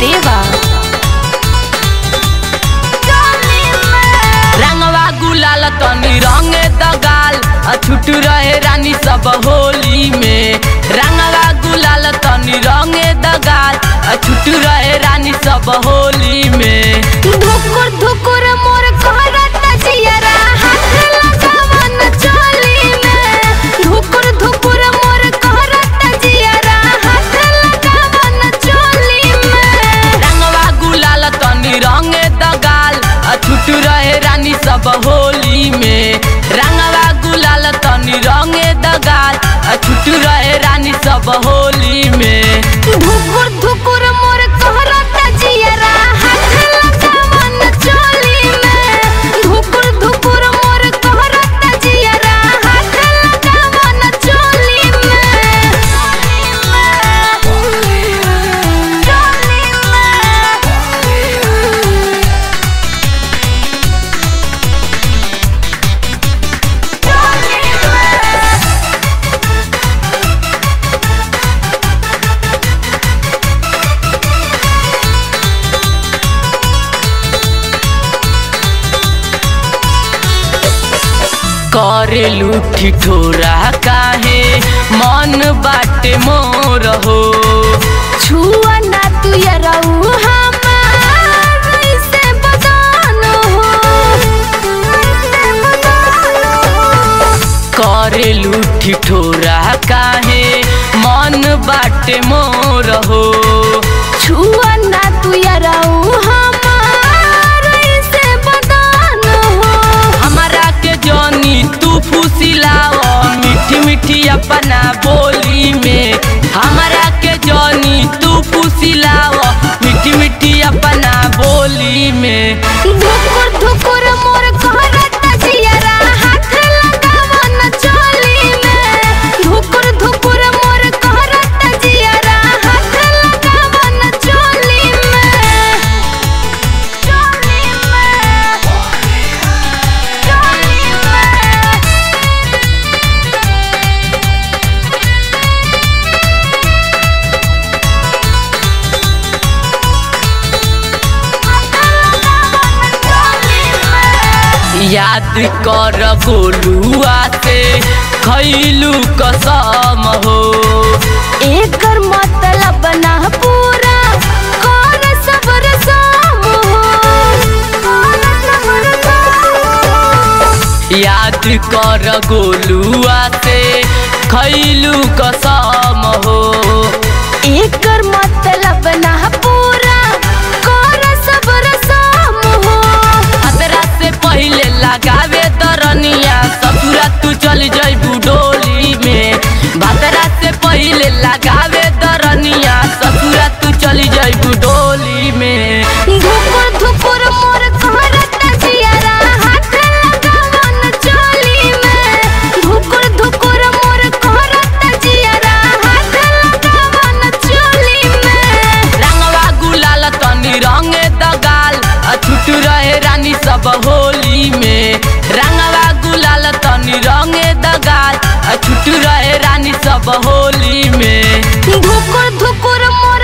देवा। रंगवा गुलाल तनी रंग दगाल अछुट रहे रानी सब होली में। करेलू ठिठोरा काहे? मन बाटे मोर हो। छुआ ना तू यरऊ हमार से बदान करेलू ठिठोरा काहे? मन बाटे मोर हो। बोली में। धुकुर धुकुर याद कर गोलुआ से खैलू कसम हो। एकर मतलब ना पूरा कौन सबर साम हो? याद कर गोलुआ से खैलू कसम हो। चल जइबू डोली में। भतरा से पहले लगावे दरनिया ससुरा तू चल जइबू डोली में। धुकुर धुकुर मोर करत जियरा हाथ लगावन चोली में। धुकुर धुकुर मोर करत जियरा हाथ लगावन चोली में। रंगवा गुलाल तनी रंगे दगाल रहे रानी सब होली में। दगाल छुट रहे रानी सब होली में। धुकुर धुकुर मोर